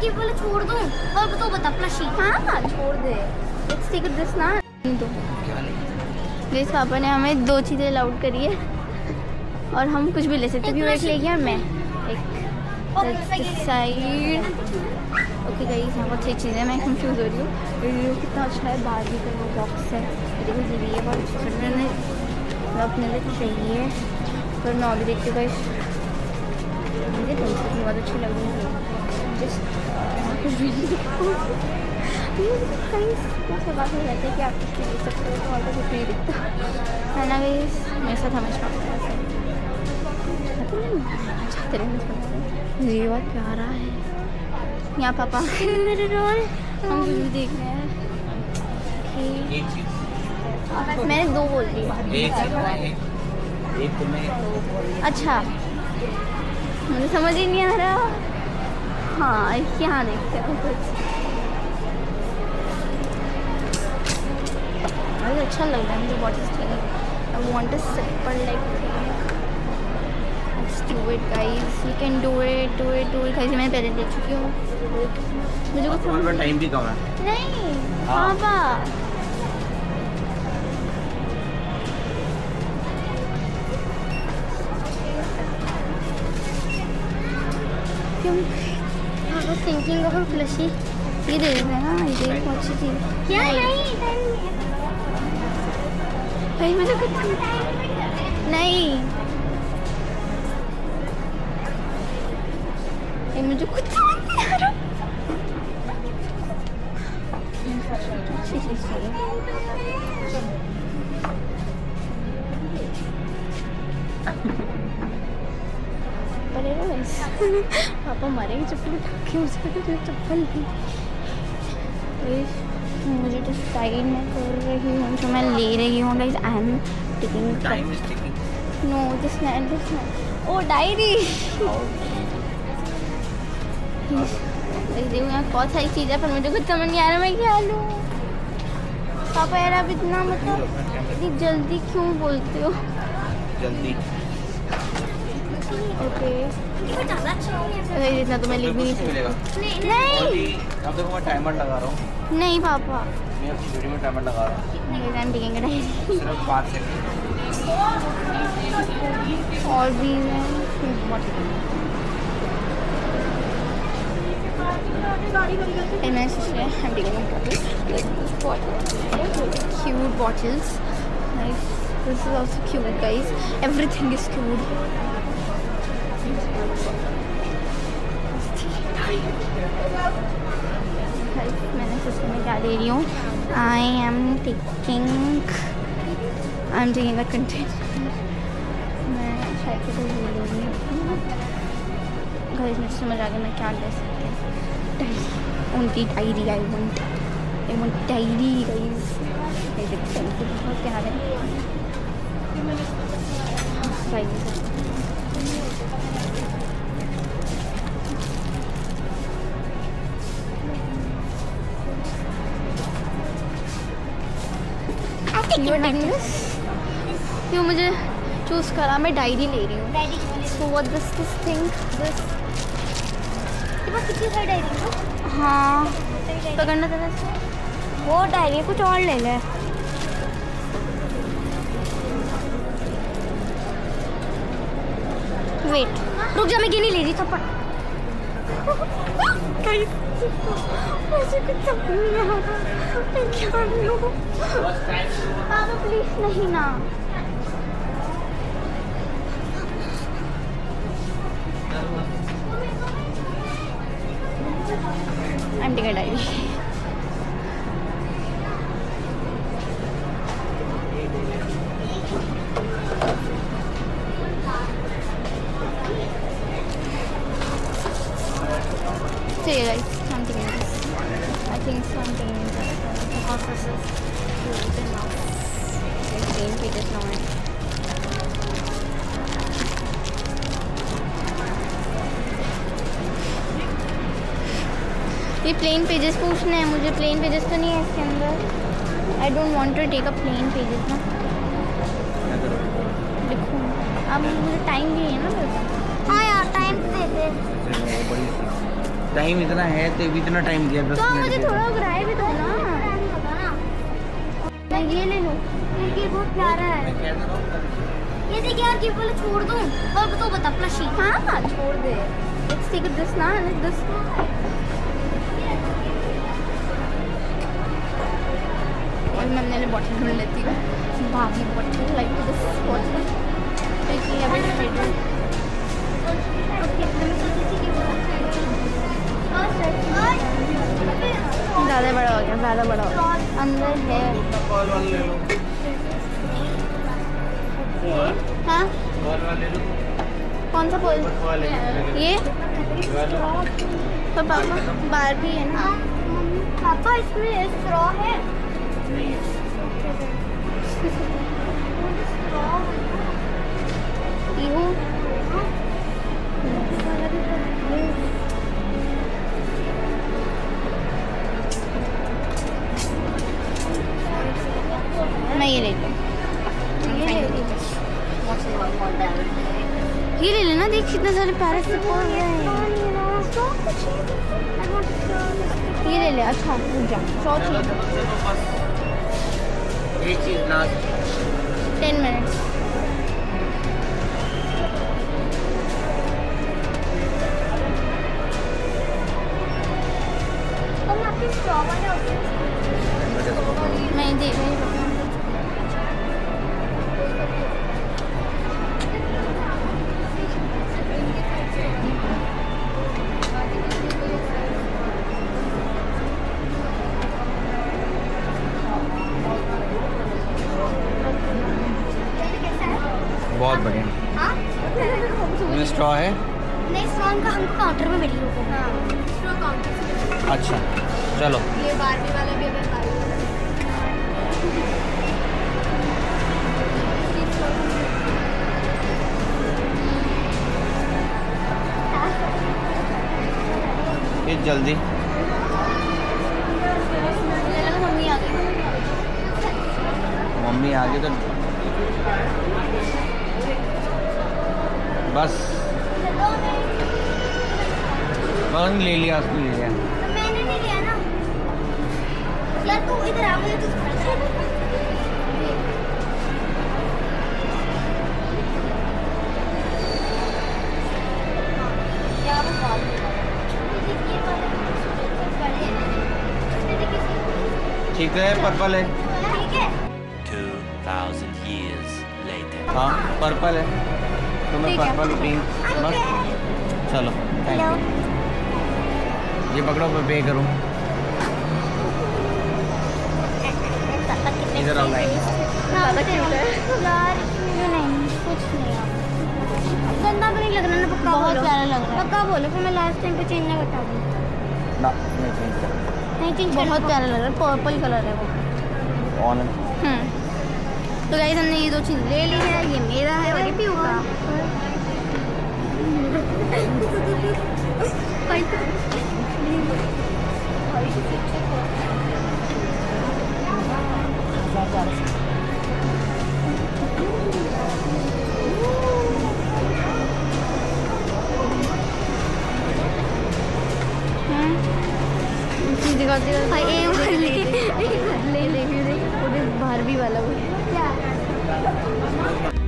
करके बोले छोड़ दूँ। और तो बता प्लशी हाँ छोड़ दे। लेट्स टेक दिस ना। दो क्या नहीं? प्लीज़ पापा ने हमें दो चीज़ें अलाउड करी है। और हम कुछ भी ले सकते हैं। ले गया मैं। एक साइड ओके गाइस यहाँ बहुत सही चीज़ है। मैं कंफ्यूज हो रही हूँ। रिव्यू कितना अच्छा है। बारबी का वो बॉक्स है। देखो जी ये बहुत अच्छा है। मैंने अपने लिए चाहिए पर मैं अभी देखती हूँ गाइस मुझे पेंसिल बहुत अच्छी लग रही है। जस्ट कुछ भी है कि आप कुछ भी ले सकते हो तो और तो कुछ नहीं दिखता है ना गाइस मेरे साथ हमेशा होता ऐसा। चाहते रहना ये बहुत प्यारा यहाँ पापा मेरे रोल हम कुछ भी देख रहे हैं मैंने दो बोल दी अच्छा मुझे समझ ही नहीं आ रहा। हाँ यहाँ देखते हैं कुछ। मुझे अच्छा लग रहा है मुझे बहुत अच्छा लग रहा है। I want to simple like Let's do it guys. You can do it do it do it. Guys मैं पहले देख चुकी हूँ। मुझे कुछ समझ पास टाइम भी कम है। नहीं हाँ। पापा क्यों? Of a plushie ये दे देते हैं ये बहुत अच्छी चीज़ क्या नहीं भाई मुझे कुछ नहीं ये मुझे कुछ समझ नहीं आ रहा। अच्छी चीज़ पापा मारेंगे चप्पल उठा के मुझे चप्पल गाइस, मुझे तो स्टाइल में कर रही हूँ जो मैं ले रही हूँ guys I am taking time is taking no this man this man oh diary देखो यहाँ बहुत सारी चीज़ है पर मुझे कुछ समझ नहीं आ रहा मैं क्या लूँ। पापा यार आप इतना मतलब इतनी जल्दी क्यों बोलते हो? जल्दी। ओके ये इतना तो मैं लिख भी नहीं नहीं अब देखो मैं टाइमर लगा रहा हूँ नहीं पापा मैं अपनी वीडियो में टाइमर लगा रहा हूँ आई एम टेकिंग डायरी सिर्फ़ पाँच सेकंड और भी this bottle. Cute bottles. Nice. This is also cute, guys. Everything is cute. मैंने सिस्टर में क्या ले रही हूँ I am taking I am taking content मैं शायद कुछ ले लूँगी गाइस मुझे समझ आ गया मैं क्या ले सकती हूँ उनकी diary I want I want diary हैं मुझे बहुत प्यार है this? क्यों मुझे चूज़ करा? मैं डायरी ले रही हूँ। So what this this thing this है। हाँ पकड़ना तेरा से वो डायरी कुछ और ले ले। वेट रुक जा मैं ये नहीं ले रही थप्पड़। मुझे कुछ मैं क्या पापा प्लीज़ नहीं ना I'm taking a. I think so I'm taking this. Because this is cute enough. Like plain pages now. ये प्लेन पेजेस पूछने हैं, मुझे प्लेन पेजेस तो नहीं है इसके अंदर I don't want to take a plain pages ना लिखूँ अब मुझे टाइम भी है ना हाँ यार टाइम दे दे टाइम इतना है तो भी इतना टाइम दिया दस तो मुझे थोड़ा। ग्राई भी दो ना। मैं ये ले लूँ ये बहुत प्यारा है। तो ये देख यार ये बोले छोड़ दूँ और तो बता प्लशी हाँ हाँ छोड़ दे। लेट्स टेक दिस ना लेट्स दिस और मैं अपने बॉटल ढूंढ लेती हूँ। भाभी बॉटल लाइक दिस कौन सा पोल ये? तो पापा बाहर भी है ना? पापा इसमें स्ट्रॉ है। ले ले अच्छा पूजा जा सौ चलो, चाहिए चलो, बस। एक चीज़ लास्ट टेन मिनट्स मैं देख रही हूँ स्ट्रॉ है? नहीं स्ट्रॉन्ग का हमको काउंटर में मिली होगा। हाँ। स्ट्रॉ काउंटर अच्छा चलो। ये बारहवीं वाला भी अगर ये जल्दी। मम्मी आ गई। मम्मी आ गई तो बस। बस ले लिया उसने ले लिया। मैंने नहीं लिया ना। यार तू इधर आ मुझे तू ठीक है पर्पल है। ठीक है। 2,000 years later. हाँ पर्पल है। ठीक है। पर्पल पिंक बस। चलो थैंक यू ये पकड़ो मैं पे करूँ। इधर आओ है यार ये नहीं कुछ नहीं यार। गंदा भी नहीं लग रहा ना पक्का बहुत बोलो। प्यारा लग रहा है। पक्का बोलो फिर मैं लास्ट टाइम पे चेंज ना बता दूँ ना नहीं चेंज नहीं चेंज बहुत प्यारा लग रहा है पर्पल कलर है वो। On hmm. तो गाइस हमने ये दो चीज़ ले ली है ये मेरा है और ये पीयू का। दिखा दिखा बार ले ले ले ले बारहवीं वाला वो। That's my.